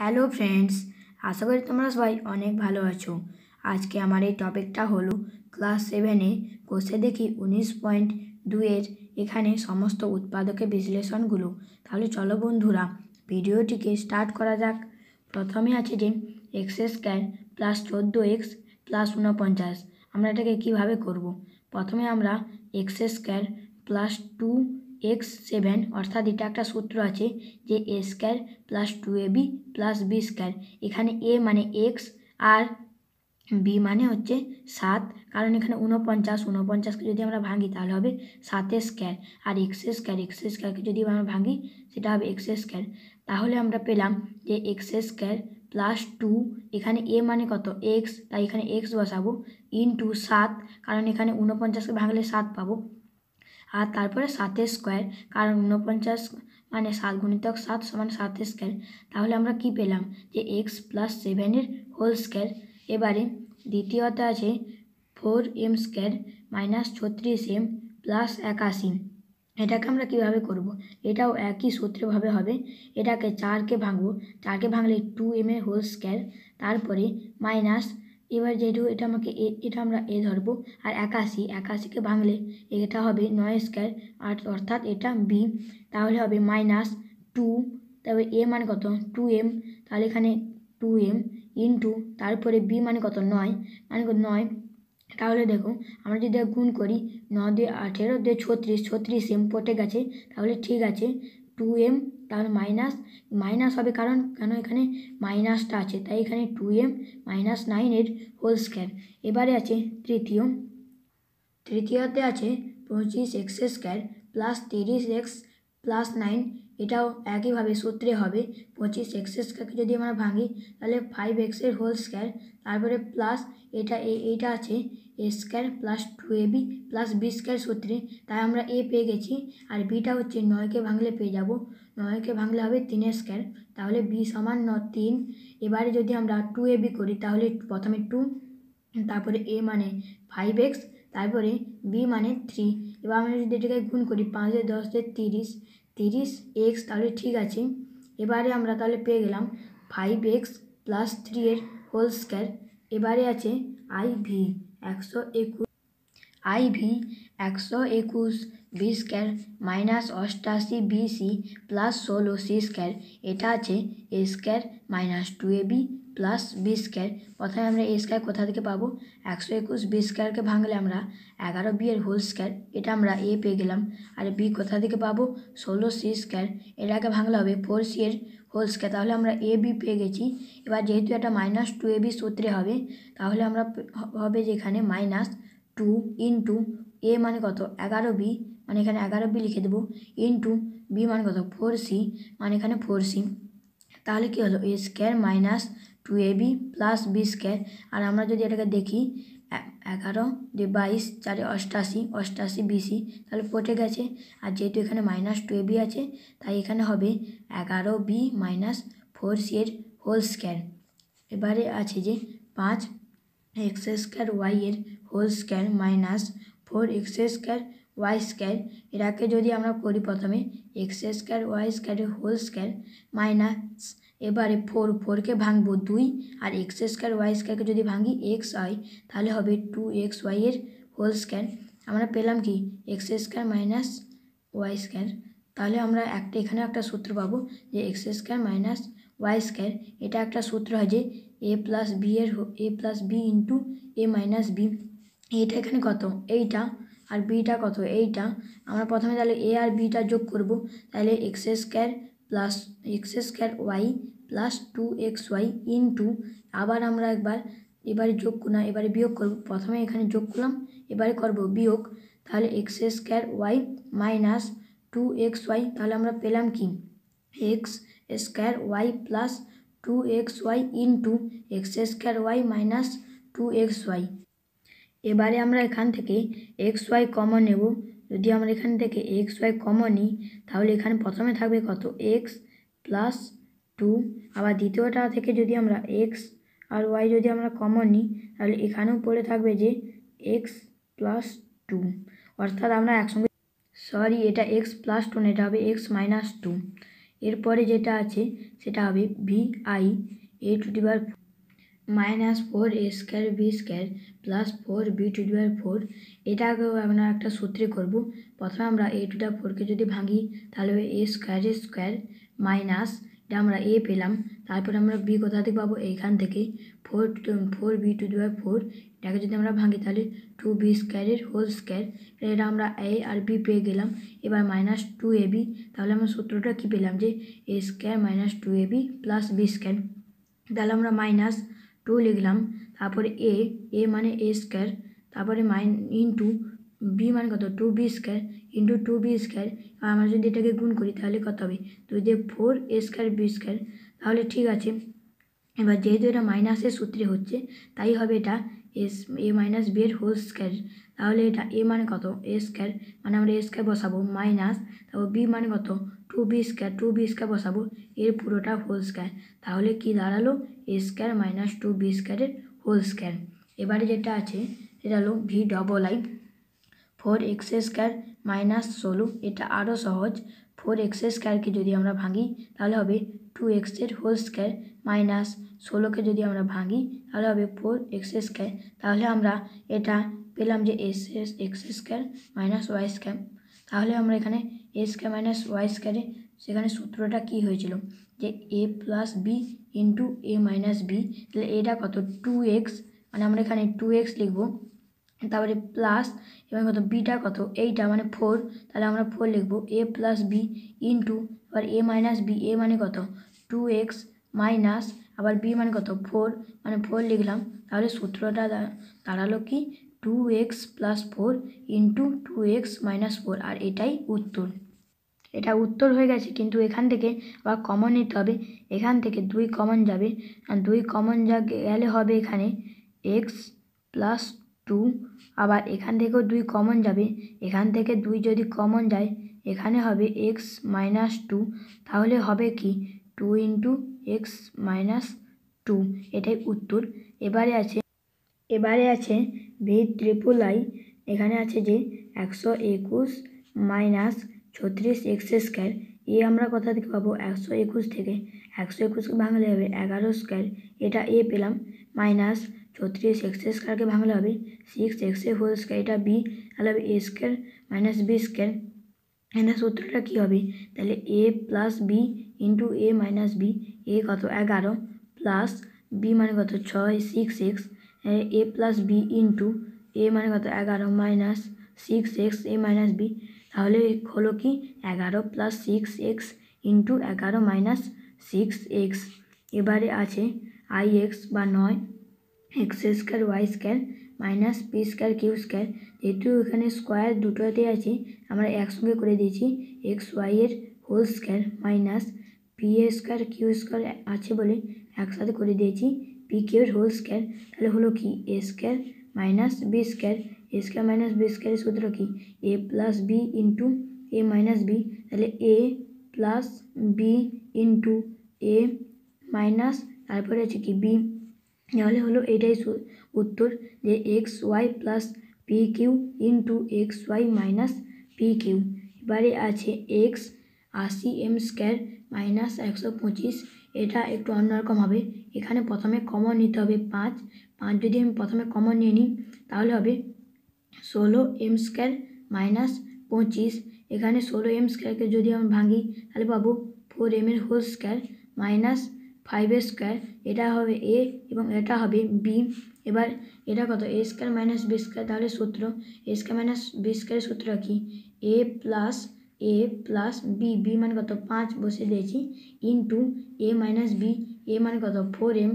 Hello friends আশা করি তোমরা সবাই অনেক ভালো আছো। আজকে আমার এই টপিকটা হলো ক্লাস সেভেনে কোষে দেখি উনিশ পয়েন্ট দুয়ের এখানে সমস্ত উৎপাদকের বিশ্লেষণগুলো। তাহলে চলো বন্ধুরা, ভিডিওটিকে স্টার্ট করা যাক। প্রথমে আছে যে এক্স স্কোয়ার প্লাস চোদ্দ এক্স প্লাস উনপঞ্চাশ আমরা এটাকে কীভাবে করব। প্রথমে আমরা x square plus two x seven অর্থাৎ এটা একটা সূত্র আছে যে a square plus two a b plus b square এখানে এ মানে এক্স আর বি মানে হচ্ছে সাত। কারণ এখানে উনপঞ্চাশ উনপঞ্চাশকে যদি আমরা ভাঙি তাহলে হবে সাতের স্কোয়ার আর এক্স স্কোয়ার এক্স স্কোয়ারকে যদি আমরা ভাঙি সেটা হবে এক্স স্কোয়ার তাহলে আমরা পেলাম যে এক্স স্কোয়ার প্লাস টু এখানে এ মানে কত? এক্স তাই এখানে এক্স বসাবো ইন্টু সাত। কারণ এখানে উনপঞ্চাশকে ভাঙলে সাত পাবো। আর তারপরে সাতের স্কোয়ার কারণ উনপঞ্চাশ মানে সাত গুণিতক সাত সমান সাতের স্কোয়ার তাহলে আমরা কি পেলাম? যে এক্স প্লাস সেভেনের হোল স্কোয়ার এবারে দ্বিতীয়তে আছে ফোর এম স্কোয়ার মাইনাস ছত্রিশ এম প্লাস একাশি। এটাকে আমরা কীভাবে করব। এটাও একই সূত্রভাবে হবে। এটাকে চারকে ভাঙবো। চারকে ভাঙলে two m a whole square তারপরে মাইনাস এবার যেহেতু এটা আমাকে এ, এটা আমরা এ ধরবো, আর একাশি, একাশিকে ভাঙলে এটা হবে নয় স্কোয়ার আর অর্থাৎ এটা বি তাহলে হবে মাইনাস টু তারপরে এ মানে কত? টু এম তাহলে এখানে টু এম ইন্টু তারপরে বি মানে কত? নয় মানে কত? নয়, তাহলে দেখো আমরা যদি গুণ করি ন দিয়ে আঠেরো দিয়ে ছত্রিশ ছত্রিশ এম পটে গেছে, তাহলে ঠিক আছে টু এম তার মাইনাস মাইনাস হবে কারণ, কেন এখানে মাইনাসটা আছে? তাই এখানে টু এম মাইনাস নাইনের হোল স্কোয়ার এবারে আছে তৃতীয়। তৃতীয়তে আছে পঁচিশ এক্স স্কোয়ার প্লাস তিরিশ এক্স প্লাস নাইন এটাও একইভাবে সূত্রে হবে। পঁচিশ এক্স স্কোয়ারকে যদি আমরা ভাঙি, তাহলে ফাইভ এক্সের হোল স্কোয়ার তারপরে প্লাস এটা, এইটা আছে a square plus two a b plus b square সূত্রে তাই আমরা এ পেয়ে গেছি আর বিটা হচ্ছে নয়কে ভাঙলে পেয়ে যাব। নয়কে ভাঙলে হবে তিনের স্কোয়ার তাহলে বি সমান ন তিন। এবারে যদি আমরা টু এ বি করি, তাহলে প্রথমে টু তারপরে এ মানে ফাইভ এক্স তারপরে বি মানে থ্রি এবার আমরা যদি এটাকে গুণ করি, পাঁচে দশে, তিরিশ তিরিশ এক্স তাহলে ঠিক আছে। এবারে আমরা তাহলে পেয়ে গেলাম ফাইভ এক্স প্লাস থ্রি এর হোল স্কোয়ার এবারে আছে আই ভি একশো একুশ। আই ভি একশো একুশ বি স্কোয়ার মাইনাস অষ্টাশি বিসি প্লাস ষোলো সি স্কোয়ার এটা আছে a square minus two a b plus b square প্রথমে আমরা এ স্কোয়ার কোথা থেকে পাবো? একশো একুশ বি স্কোয়ারকে ভাঙলে আমরা এগারো বি এর হোল স্কোয়ার এটা আমরা এ পেয়ে গেলাম। আর বি কোথা থেকে পাবো? ষোলো সি স্কোয়ার এটাকে ভাঙলে হবে ফোর সি এর হোল স্কোয়ার তাহলে আমরা এ বি পেয়ে গেছি। এবার যেহেতু এটা মাইনাস টু এ বি সূত্রে হবে, তাহলে আমরা হবে যেখানে মাইনাস টু ইন্টু এ মানে কত? এগারো বি মানে এখানে এগারো বি লিখে দেবো। ইন্টু বি মানে কত? ফোর সি মানে এখানে ফোর সি তাহলে কী হলো? A square minus two a b plus b square আর আমরা যদি এটাকে দেখি এগারো দিয়ে বাইশ, চারে অষ্টাশি অষ্টাশি বিসি তাহলে পটে গেছে। আর যেহেতু এখানে মাইনাস টু বি আছে, তাই এখানে হবে এগারো বি মাইনাস ফোর সি এর হোল স্কোয়ার এবারে আছে যে পাঁচ এক্স স্কোয়ার ওয়াই এর whole square minus four x square y square, এটাকে যদি আমরা করি প্রথমে এক্স স্কোয়ার, ওয়াই স্কোয়ারের হোল স্কোয়ার মাইনাস এবারে ফোর, ফোরকে ভাঙবো দুই, আর এক্স স্কোয়ার, ওয়াই স্কোয়ারকে যদি ভাঙি এক্স ওয়াই তাহলে হবে টু এক্স ওয়াইয়ের হোল স্কোয়ার। আমরা পেলাম কি? X square minus y square. তাহলে আমরা একটা এখানে একটা সূত্র পাবো যে x square minus y square, এটা একটা সূত্র হয় যে এ প্লাস বি এর a plus b into a minus b. এটা এখানে কত? এইটা আর বিটা কত? এইটা। আমরা প্রথমে তাহলে এ আর বিটা যোগ করব। তাহলে x square plus x square y plus two x y into আবার আমরা একবার এবারে যোগ না, এবারে বিয়োগ করব। প্রথমে এখানে যোগ করলাম, এবারে করব বিয়োগ। তাহলে x square y minus two x y, তাহলে আমরা পেলাম কি? X square y plus two x y into x square y minus two x y. এবারে আমরা এখান থেকে এক্স ওয়াই কমন নেব। যদি আমরা এখান থেকে এক্স ওয়াই কমন নিই, তাহলে এখানে প্রথমে থাকবে কত? এক্স প্লাস টু আবার দ্বিতীয়টা থেকে যদি আমরা এক্স আর ওয়াই যদি আমরা কমন নিই, তাহলে এখানেও পড়ে থাকবে যে এক্স প্লাস টু অর্থাৎ আমরা একসঙ্গে সরি, এটা এক্স প্লাস টু এটা হবে এক্স মাইনাস টু এরপরে যেটা আছে, সেটা হবে v i a to power minus four a square b square plus four b to the power four এটাকেও আমরা একটা সূত্রে করব। প্রথমে আমরা এ টু দা ফোরকে যদি ভাঙি, তাহলে এ স্কোয়ার স্কোয়ার মাইনাস এটা আমরা এ পেলাম। তারপর আমরা বি কোথা থেকে পাবো? এইখান থেকে। Four four b to the power four এটাকে যদি আমরা ভাঙি, তাহলে টু বি স্কোয়ারের হোল স্কোয়ার এটা আমরা এ আর বি পেয়ে গেলাম। এবার মাইনাস টু এ বি তাহলে আমরা সূত্রটা কী পেলাম যে A square minus two A B plus B square তাহলে আমরা মাইনাস টু লিখলাম, তারপরে এ এ মানে এ স্কোয়ার তারপরে মাইন ইন্টু বি মানে কত? Two b square into two b square আমরা যদি এটাকে গুণ করি, তাহলে কত হবে? দুই দিয়ে four a square b square তাহলে ঠিক আছে। এবার যেহেতু এটা মাইনাসের সূত্রে হচ্ছে, তাই হবে এটা এস, এ মাইনাস বি এর হোল স্কোয়ার তাহলে এটা এ মানে কত? এ স্কোয়ার মানে আমরা এ স্কোয়ার বসাবো মাইনাস তারপর বি মানে কত? Two b square two b square বসাবো এর পুরোটা হোল স্কোয়ার তাহলে কি দাঁড়াল? A square minus two b স্কোয়ারের হোল স্কোয়ার এবারে যেটা আছে, সেটা হলো v double i four x square minus ষোলো, এটা আরও সহজ। ফোর এক্স স্কোয়ারকে যদি আমরা ভাঙি, তাহলে হবে টু এক্সের হোল স্কোয়ার মাইনাস ষোলোকে যদি আমরা ভাঙি, তাহলে হবে ফোর এক্স স্কোয়ার তাহলে আমরা এটা পেলাম যে s s x square minus y square তাহলে আমরা এখানে এ স্কোয়ার মাইনাস ওয়াই স্কোয়ারে সেখানে সূত্রটা কী হয়েছিল? যে a plus b into a minus b তাহলে এটা কত? টু এক্স মানে আমরা এখানে টু এক্স লিখব। তারপরে প্লাস এবং কত বিটা কত? এইটা মানে ফোর তাহলে আমরা ফোর লিখব। এ প্লাস বি ইন্টু আবার এ মাইনাস বি এ মানে কত? টু এক্স মাইনাস আবার বি মানে কত? ফোর মানে ফোর লিখলাম। তাহলে সূত্রটা দাঁড়াল কি? Two x plus four into two x minus four আর এটাই উত্তর। এটা উত্তর হয়ে গেছে, কিন্তু এখান থেকে আবার কমন নিতে হবে। এখান থেকে দুই কমন যাবে। দুই কমন যা গেলে হবে এখানে এক্স প্লাস টু আবার এখান থেকেও দুই কমন যাবে। এখান থেকে দুই যদি কমন যায়, এখানে হবে এক্স মাইনাস টু তাহলে হবে কি? Two into x minus two এটাই উত্তর। এবারে আছে এবারে আছে ভি ট্রিপল আই এখানে আছে যে একশো একুশ মাইনাস ছত্রিশ এক্স স্কোয়ার এ আমরা কোথা থেকে পাবো? একশো একুশ থেকে। একশো একুশকে ভাঙলে হবে এগারো স্কোয়ার এটা এ পেলাম। মাইনাস ছত্রিশ এক্স স্কোয়ারকে ভাঙলে হবে সিক্স এক্স এ হোল স্কোয়ার এটা বি তাহলে হবে a square minus b square এখানে সূত্রটা কী হবে তাহলে a plus b into a minus b a কত এগারো প্লাস বি মানে কত ছয় six x a plus b into a মানে কত এগারো minus six x a minus b তাহলে হলো কি এগারো প্লাস সিক্স এক্স ইন্টু এগারো মাইনাস সিক্স এক্স এবারে আছে আই এক্স বা নয় x square y square minus p square q square যেহেতু এখানে স্কোয়ার দুটোতে আছে, আমরা একসঙ্গে করে দিয়েছি এক্স ওয়াইয়ের whole square minus p a square q square আছে বলে একসাথে করে দিয়েছি পি কিউর হোল স্কোয়ার তাহলে হলো কি? A square minus b square a square minus b স্কোয়ারের সূত্র কি? A plus b into a minus b তাহলে a plus b into a minus তারপরে আছে কি? বি তাহলে হলো এটাই উত্তর যে x y plus p q into x y minus p q এবারে আছে এক্স আশি এম স্কোয়ার মাইনাস একশো পঁচিশ। এটা একটু অন্যরকম হবে। এখানে প্রথমে কমন নিতে হবে পাঁচ। পাঁচ যদি আমি প্রথমে কমন নিয়ে নিই, তাহলে হবে ষোলো এম স্কোয়ার মাইনাস পঁচিশ। এখানে ষোলো এম স্কোয়ারকে যদি আমি ভাঙি, তাহলে পাবো ফোর এম এর হোল স্কোয়ার মাইনাস ফাইভের স্কোয়ার এটা হবে এ এবং এটা হবে বি এবার এটা কত? A square minus b square তাহলে সূত্র এ স্কোয়ার মাইনাস বি স্কোয়ারের সূত্র কি? A plus a plus b b মানে কত? পাঁচ বসে দিয়েছি। Into a minus b a মানে কত? ফোর এম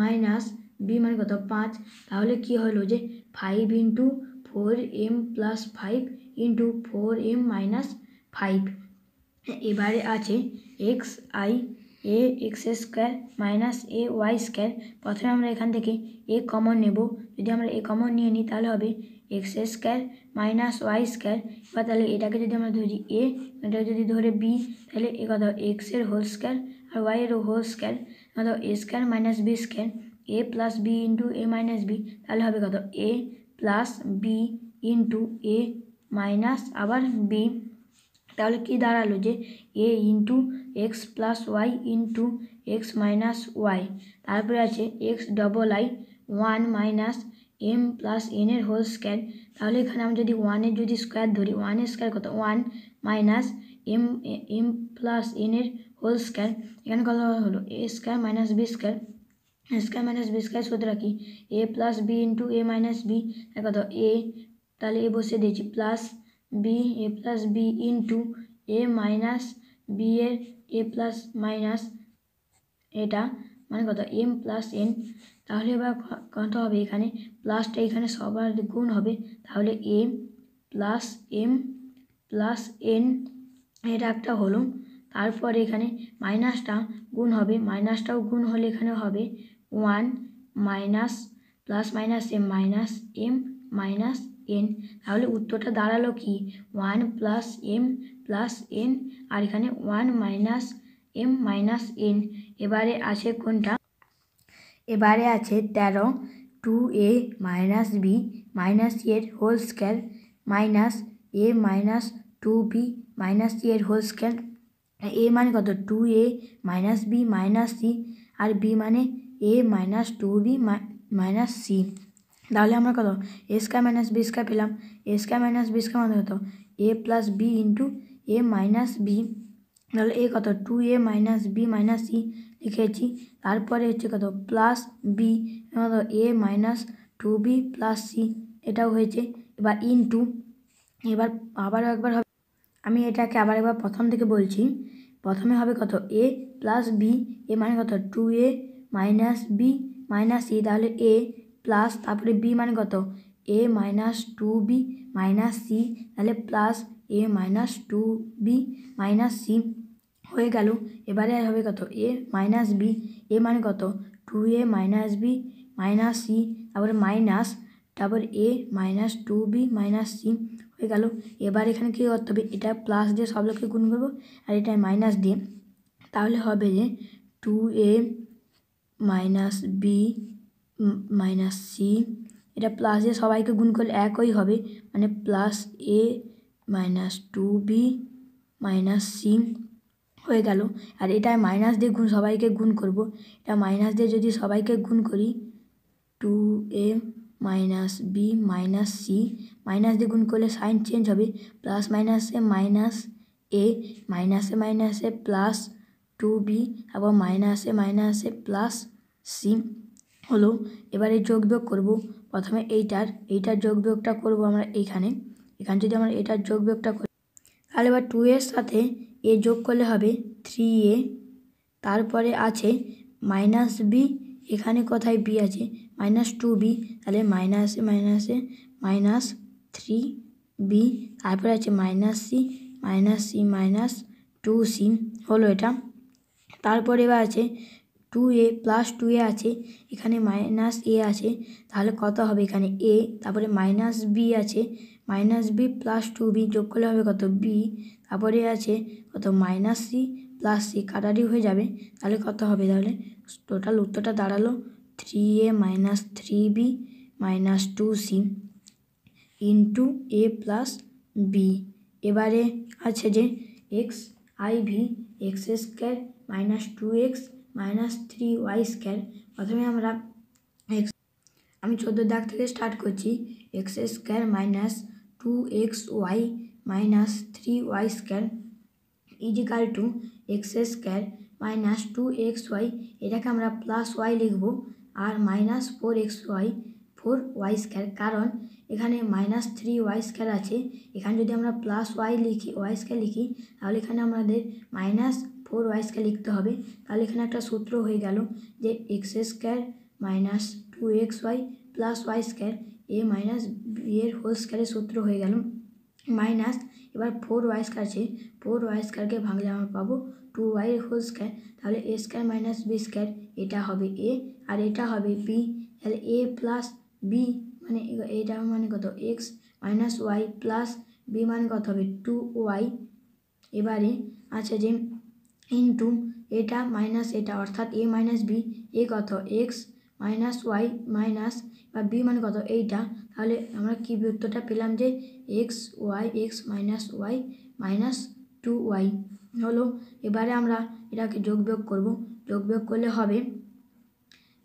মাইনাস বি মানে কত? পাঁচ। তাহলে কি হলো যে five into four m plus five into four m minus five এবারে আছে X I a x square minus a y square প্রথমে আমরা এখান থেকে এ কমন নেব। যদি আমরা এ কমন নিয়ে নিই, তাহলে হবে x square minus y square বা তাহলে এটাকে যদি আমরা ধরি এ এটা যদি ধরে বি তাহলে এ কত? এক্সের হোল স্কোয়ার আর ওয়াইয়েরও হোল স্কোয়ার কত? A square minus b square a plus b into a minus b তাহলে হবে কত? A plus b into a minus আবার বি তাহলে কি দাঁড়াল যে a into x plus y into x minus y তারপরে আছে X double I one minus m plus এনের হোল স্কোয়ার তাহলে এখানে আমি যদি ওয়ানের যদি স্কোয়ার ধরি ওয়ানের স্কোয়ার কত? One minus m m plus এনের হোল স্কোয়ার এখানে কত হলো? A square minus b square square minus b square সূত্র কি? A plus b into a minus b কত? এ তাহলে এ বসে দিয়েছি plus b a plus b into a minus b এর এ প্লাস মাইনাস এটা মানে কত? M plus n. তাহলে এবার কত হবে এখানে? প্লাসটা এখানে সবার গুণ হবে। তাহলে a plus m plus n এটা একটা হলো তারপর এখানে মাইনাসটা গুণ হবে। মাইনাসটাও গুণ হলে এখানে হবে one minus plus minus m minus m minus n তাহলে উত্তরটা দাঁড়াল কি? One plus m plus n আর এখানে one minus m minus n এবারে আছে কোনটা? এবারে আছে তেরো two a minus b minus এর whole square minus a minus two b minus এর হোল স্কোয়ার এ মানে কত? Two a minus b minus c R B মানে a minus two b minus c তাহলে আমরা কত? A square minus b square পেলাম। A square minus b square মানে কত? A plus b into a minus b তাহলে এ কত? Two a minus b minus c লিখেছি। তারপরে হচ্ছে কত? Plus b a minus two b plus c এটাও হয়েছে। এবার ইন্টু এবার আবারও একবার হবে। আমি এটাকে আবার একবার প্রথম থেকে বলছি। প্রথমে হবে কত? এ প্লাস বি এ মানে কত? Two a minus b minus c তাহলে এ প্লাস তারপরে বি মানে কত? A minus two b minus c. তাহলে plus a minus two b minus c হয়ে গেল। এবারে হবে কত? এ মাইনাস বি। এ মানে কত? Two a minus b minus c. তারপরে মাইনাস, তারপর a minus two b minus c হয়ে গেল। এবার এখানে কী করতে হবে? এটা প্লাস দিয়ে সব লোককে গুণ করব আর এটা মাইনাস দিয়ে। তাহলে হবে যে two a minus b minus c এটা প্লাস দিয়ে সবাইকে গুণ করলে একই হবে। মানে plus a minus two b minus c হয়ে গেল। আর এটা মাইনাস দিয়ে গুণ, সবাইকে গুণ করব। এটা মাইনাস দিয়ে যদি সবাইকে গুণ করি two a minus b minus c minus দিয়ে গুণ করলে সাইন চেঞ্জ হবে। প্লাস মাইনাসে মাইনাস এ মাইনাসে মাইনাসে প্লাস টু বি আবার মাইনাসে মাইনাসে প্লাস সি হলো, এবারে যোগ বিয়োগ করব। প্রথমে এইটার এইটার যোগ বিয়োগটা করব আমরা এইখানে। এখানে যদি আমরা এটার যোগ বিয়োগটা করি, তাহলে এবার টু এর সাথে এ যোগ করলে হবে থ্রি এ। তারপরে আছে মাইনাস বি এখানে কোথায় বি আছে? মাইনাস টু বি তাহলে মাইনাসে মাইনাসে মাইনাস থ্রি বি তারপরে আছে minus c minus c minus two c হলো এটা। তারপরে এবার আছে two a plus two a আছে, এখানে মাইনাস এ আছে, তাহলে কত হবে এখানে এ তারপরে মাইনাস বি আছে minus B plus two B যোগ করলে হবে কত বি তারপরে আছে কত মাইনাস সি প্লাস সি কাটারি হয়ে যাবে, তাহলে কত হবে তাহলে? টোটাল উত্তরটা দাঁড়াল three a minus three b minus two c into a plus b এবারে আছে যে X I V x square minus two x minus three y square প্রথমে আমরা এক্স, আমি চোদ্দ দাগ থেকে স্টার্ট করছি, X square minus two X Y minus three Y square is equal two X square minus two X Y, এটাকে আমরা plus Y লিখব আর minus four X Y, four Y square, কারণ এখানে মাইনাস থ্রি ওয়াই স্কোয়ার আছে, এখানে যদি আমরা plus Y লিখি, ওয়াই স্কোয়ার লিখি, তাহলে এখানে আমাদের মাইনাস ফোর ওয়াই স্কোয়ার লিখতে হবে। তাহলে এখানে একটা সূত্র হয়ে গেল যে x square minus two x y plus y square a minus b এর হোল স্কোয়ারের সূত্র হয়ে গেল। মাইনাস এবার ফোর ওয়াই স্কোয়ার আছে ফোর ওয়াই স্কোয়ারকে ভাঙলে আমরা পাবো টু ওয়াই হোল স্কোয়ার তাহলে a square minus b square এটা হবে এ আর এটা হবে বি তাহলে এ প্লাস বি মানে এটা মানে কত? X minus y plus b মানে কত হবে? টু ওয়াই এবারে আছে যে ইন্টু এটা মাইনাস এটা, অর্থাৎ এ মাইনাস বি, এ কত? এক্স মাইনাস ওয়াই মাইনাস বা বি মানে কত? এইটা। তাহলে আমরা কী উত্তরটা পেলাম যে x y, x minus y minus two y. হলো, এবারে আমরা এটাকে যোগ বিয়োগ করব। যোগ বিয়োগ করলে হবে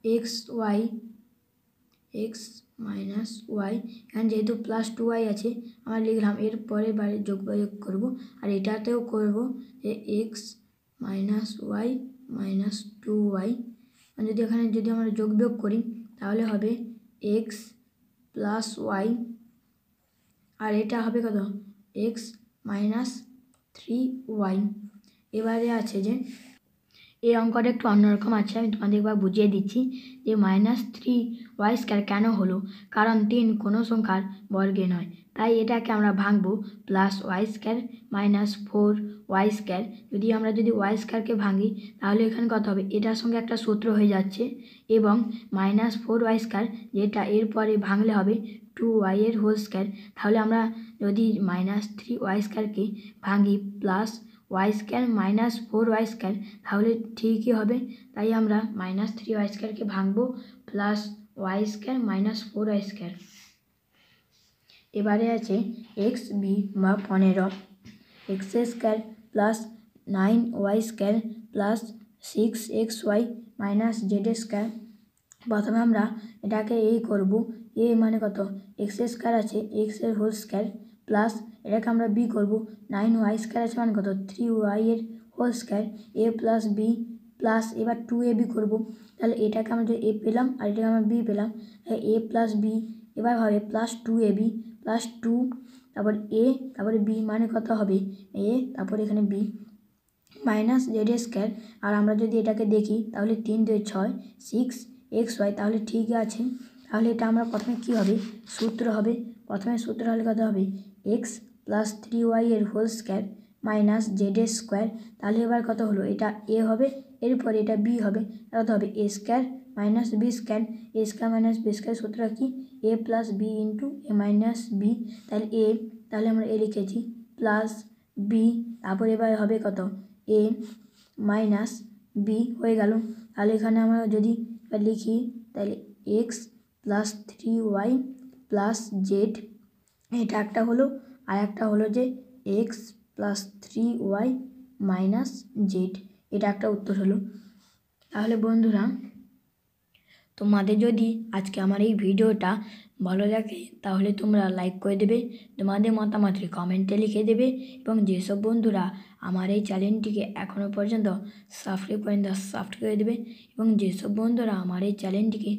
x y, x minus y. এখানে যেহেতু প্লাস টু ওয়াই আছে, আমরা লিখলাম এর পরের বারে যোগ বিয়োগ করব। আর এটাতেও করব যে x minus y minus two y. যদি এখানে যদি আমরা যোগ বিয়োগ করি, তাহলে হবে এক্স প্লাস ওয়াই। আর এটা হবে কত? X minus three y. এবারে আছে যে, এই অঙ্কটা একটু অন্যরকম আছে, আমি তোমাদের একবার বুঝিয়ে দিচ্ছি যে মাইনাস থ্রি ওয়াই স্কোয়ার কেন হলো? কারণ তিন কোনো সংখ্যার বর্গে নয়। তাই এটাকে আমরা ভাঙবো plus y square minus four y square যদি আমরা যদি ওয়াই স্কোয়ারকে ভাঙি, তাহলে এখানে কত হবে? এটার সঙ্গে একটা সূত্র হয়ে যাচ্ছে এবং মাইনাস ফোর ওয়াই স্কোয়ার যেটা এরপরে ভাঙলে হবে টু ওয়াইয়ের হোল স্কোয়ার তাহলে আমরা যদি মাইনাস থ্রি ওয়াই স্কোয়ারকে ভাঙি plus y square minus four y square তাহলে ঠিকই হবে। তাই আমরা মাইনাস থ্রি ওয়াই স্কোয়ারকে ভাঙবো plus y square minus four y square এবারে আছে এক্স বি বা পনেরো। X square plus nine y square plus six x y minus z square প্রথমে আমরা এটাকে এই করব। এ মানে কত? এক্স স্কোয়ার আছে এক্সের হোল স্কোয়ার প্লাস এটাকে আমরা বি করব। নাইন ওয়াই স্কোয়ার আছে মানে কত? থ্রি ওয়াই ওয়াইয়ের whole square a plus b plus এবার টু এ বি করব। তাহলে এটাকে আমরা এ পেলাম আর এটাকে আমরা বি পেলাম। এ প্লাস বি এবার হবে plus two a b plus two তারপর এ তারপরে বি মানে কত হবে? এ তারপর এখানে বি মাইনাস জেড স্কোয়ার আর আমরা যদি এটাকে দেখি, তাহলে তিন, দুই, ছয় সিক্স এক্স ওয়াই তাহলে ঠিকই আছে। তাহলে এটা আমরা প্রথমে কী হবে? সূত্র হবে। প্রথমে সূত্র হলে কত হবে? এক্স প্লাস থ্রি ওয়াই এর whole square minus z square তাহলে এবার কত হলো? এটা এ হবে, এরপরে এটা বি হবে কত হবে? A square minus b square a square minus b square সূত্র কি a plus b into a minus b তাহলে এ তাহলে আমরা এ লিখেছি প্লাস বি তারপর এবার হবে কত? এ মাইনাস বি হয়ে গেল। তাহলে এখানে আমরা যদি লিখি, তাহলে x plus three y plus z এটা একটা হলো, আর একটা হলো যে x plus three y minus z এটা একটা উত্তর হলো। তাহলে বন্ধুরা তোমাদের যদি আজকে আমার এই ভিডিওটা ভালো লাগে, তাহলে তোমরা লাইক করে দেবে, তোমাদের মতামতটি কমেন্টে লিখে দেবে এবং যেসব বন্ধুরা আমার এই চ্যানেলটিকে এখনও পর্যন্ত সাবস্ক্রাইব করেন তা সাবস্ক্রাইব করে দেবে এবং যেসব বন্ধুরা আমার এই চ্যানেলটিকে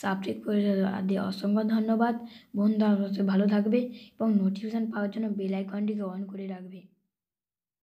সাবস্ক্রাইব করে দিয়ে অসংখ্য ধন্যবাদ। বন্ধু ভালো থাকবে এবং নোটিফিকেশান পাওয়ার জন্য বেল আইকনটিকে অন করে রাখবে।